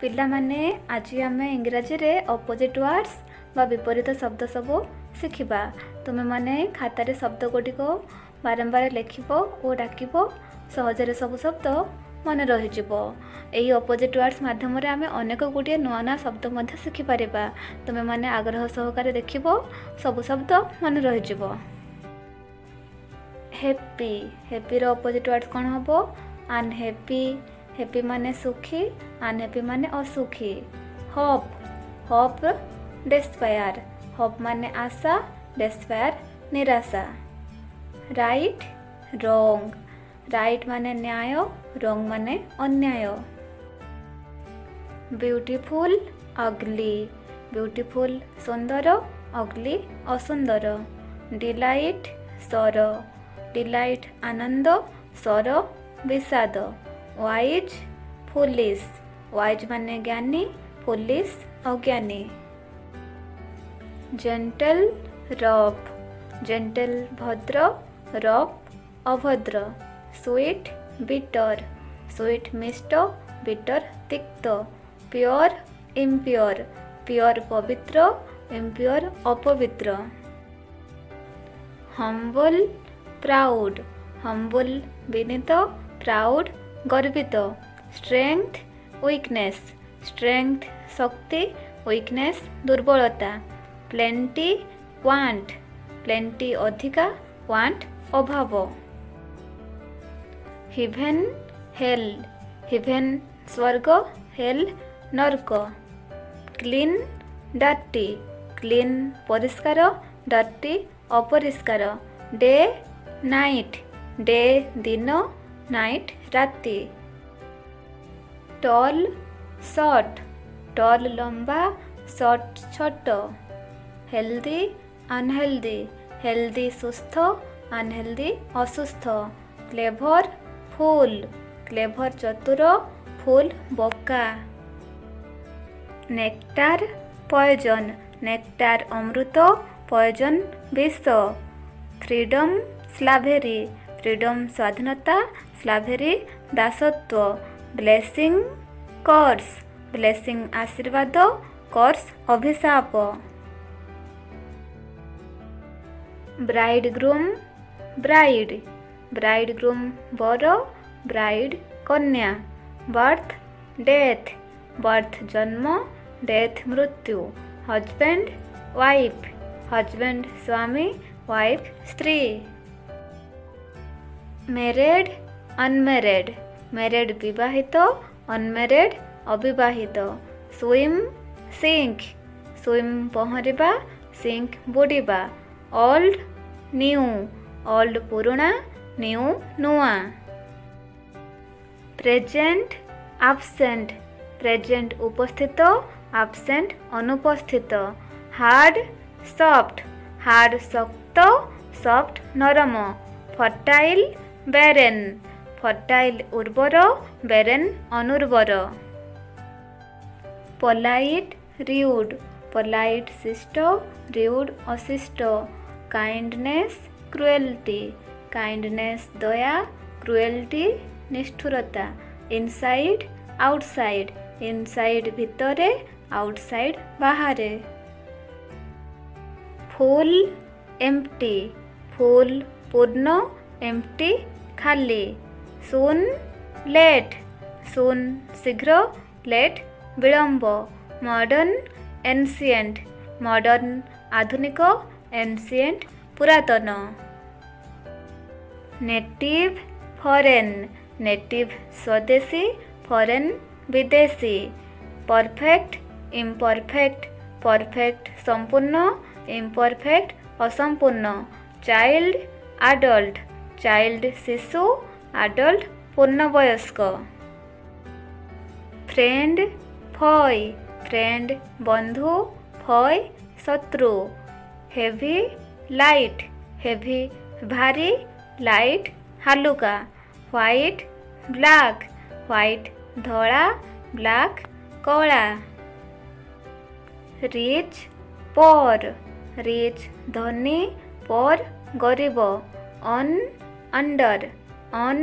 ପିଲାମାନେ ଆଜି ଆମେ ଇଂରାଜୀରେ ଅପୋଜିଟ୍ ୱାର୍ଡ଼ସ୍ ବା ବିପରୀତ ଶବ୍ଦ ସବୁ ଶିଖିବା ତୁମେମାନେ ଖାତାରେ ଶବ୍ଦଗୁଡ଼ିକ ବାରମ୍ବାର ଲେଖିବ ଓ ଡାକିବ ସହଜରେ ସବୁ ଶବ୍ଦ ମନେ ରହିଯିବ ଏହି ଅପୋଜିଟ୍ ୱାର୍ଡ଼ସ୍ ମାଧ୍ୟମରେ ଆମେ ଅନେକ ଗୁଡ଼ିଏ ନୂଆ ନୂଆ ଶବ୍ଦ ମଧ୍ୟ ଶିଖିପାରିବା ତୁମେମାନେ ଆଗ୍ରହ ସହକାରେ ଦେଖିବ ସବୁ ଶବ୍ଦ ମନେ ରହିଯିବ ହେପି ହେପିର ଅପୋଜିଟ୍ ୱାର୍ଡ଼ସ୍ କ'ଣ ହେବ ଆନହେପି हैप्पी माने सुखी अनहैप्पी माने असुखी हॉप हॉप डिस्पायर हॉप माने आशा डिस्पायर निराशा राइट रॉन्ग राइट माने न्याय रॉन्ग माने अन्याय ब्यूटीफुल अग्ली ब्यूटीफुल सुंदर अग्ली असुंदर ডিলাইট सर ডিলাইট आनंद সর বিষাদ वाइज फुलिस वाइज मान ज्ञानी फुलिस अज्ञानी जेंटल रफ जेंटल भद्र रफ अभद्र स्वीट बिटर स्वीट मिष्ट बिटर तिक्त प्योर इम्प्योर प्योर पवित्र इम्प्योर अपवित्र हम्बल प्राउड हम्बल विनीत प्राउड গর্বিত স্ট্রেংথ উইকনেস স্ট্রেংথ শক্তি উইকনেস দুর্বলতা প্লেন্টি ওয়ান্ট প্লেন্টি অধিকা ওয়ান্ট অভাব হিভেন হেল হিভেন স্বর্গ হেল নর্ক ক্লিন ডাটি ক্লিন পরিষ্কার ডাটি অপরিষ্কার ডে নাইট ডে দিন নাইট রাতে টল শর্ট টল লম্বা শর্ট ছোট হেলদি আনহেলদি হেলদি সুস্থ আনহেলদি অসুস্থ ক্লেভর ফুল ক্লেভর চতুর ফুল বকা নেকটার পয়জন নেকটার অমৃত পয়জন বিষ ফ্রিডম স্লাভেরি ଫ୍ରିଡ଼ମ୍ ସ୍ୱାଧୀନତା ସ୍ଲାଭେରୀ ଦାସତ୍ୱ ବ୍ଲେସିଂ କର୍ସ ବ୍ଲେସିଂ ଆଶୀର୍ବାଦ କର୍ସ ଅଭିଶାପ bride groom bride bride groom ବର ବ୍ରାଇଡ୍ କନ୍ୟା ବର୍ଥ ଡେଥ୍ ବର୍ଥ ଜନ୍ମ ଡେଥ୍ ମୃତ୍ୟୁ ହଜବେଣ୍ଡ ୱାଇଫ୍ ହଜବେଣ୍ଡ ସ୍ୱାମୀ ୱାଇଫ୍ ସ୍ତ୍ରୀ ম্যারেড আনম্যারেড ম্যারেড বিবাহিত আনম্যারেড অবিবাহিত সুইম সিঙ্ক ସୁଇମ୍ ପହଁରିବା ସିଙ୍କ୍ ବୁଡ଼ିବା ଓଲ୍ଡ ନ୍ୟୁ ଓଲ୍ଡ ପୁରୁଣା ନ୍ୟୁ ନୂଆ ପ୍ରେଜେଣ୍ଟ ଆବସେଣ୍ଟ ପ୍ରେଜେଣ୍ଟ ଉପସ୍ଥିତ ଆବସେଣ୍ଟ ଅନୁପସ୍ଥିତ ହାର୍ଡ଼ ସଫ୍ଟ ହାର୍ଡ଼ ଶକ୍ତ ସଫ୍ଟ ନରମ ଫର୍ଟାଇଲ୍ ব্যারেন ফর্টাইল উর্বর ব্যারেন অনুর্বর পলাইট রিউড পলাইট সিষ্ট রিউড অশিষ্ট কাইন্ডনেস ক্রুয়েলটি কাইন্ডনেস দয়া ক্রুয়েলটি নিষ্ঠুরতা ইনসাইড আউটসাইড ইনসাইড ভিতরে আউটসাইড বাহারে ফুল এমটি ফুল পূর্ণ এমটি ଖାଲି ସୁନ୍ ଲେଟ୍ ସୁନ୍ ଶୀଘ୍ର ଲେଟ୍ ବିଳମ୍ବ ମଡ଼ର୍ଣ୍ଣ ଏନ୍ସିଏଣ୍ଟ ମଡ଼ର୍ଣ୍ଣ ଆଧୁନିକ ଏନ୍ସିଏଣ୍ଟ ପୁରାତନ ନେଟିଭ୍ ଫରେନ୍ ନେଟିଭ୍ ସ୍ୱଦେଶୀ ଫରେନ୍ ବିଦେଶୀ ପରଫେକ୍ଟ ଇମ୍ପରଫେକ୍ଟ ପରଫେକ୍ଟ ସମ୍ପୂର୍ଣ୍ଣ ଇମ୍ପରଫେକ୍ଟ ଅସମ୍ପୂର୍ଣ୍ଣ ଚାଇଲ୍ଡ ଆଡଲ୍ଟ চাইল্ড শিশু আডল্ট পূর্ণবয়স্ক ফ্রেন্ড ফয় ফ্রেন্ড বন্ধু ফয় শত্রু হেভি লাইট হেভি ভারী লাইট হালুকা হোয়াইট ব্ল্যাক হোয়াইট ধরা ব্ল্যাক কড়া রিচ পর রিচ ধনী পর গরিব অন ଅଣ୍ଡର ଅନ୍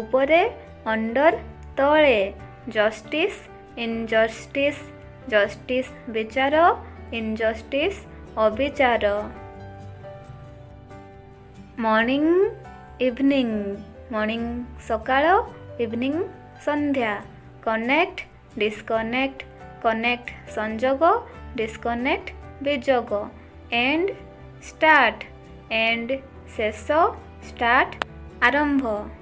ଉପରେ ଅଣ୍ଡର ତଳେ ଜଷ୍ଟିସ୍ ଇନଜଷ୍ଟିସ୍ ଜଷ୍ଟିସ୍ ବିଚାର ଇନଜଷ୍ଟିସ୍ ଅବିଚାର ମର୍ଣ୍ଣିଂ ଇଭିନିଂ ମର୍ଣ୍ଣିଂ ସକାଳ ଇଭିନିଂ ସନ୍ଧ୍ୟା କନେକ୍ଟ ଡିସକନେକ୍ଟ କନେକ୍ଟ ସଂଯୋଗ ଡିସକନେକ୍ଟ ବିଯୋଗ ଏଣ୍ଡ ଷ୍ଟାର୍ଟ ଏଣ୍ଡ ଶେଷ स्टार्ट आरंभ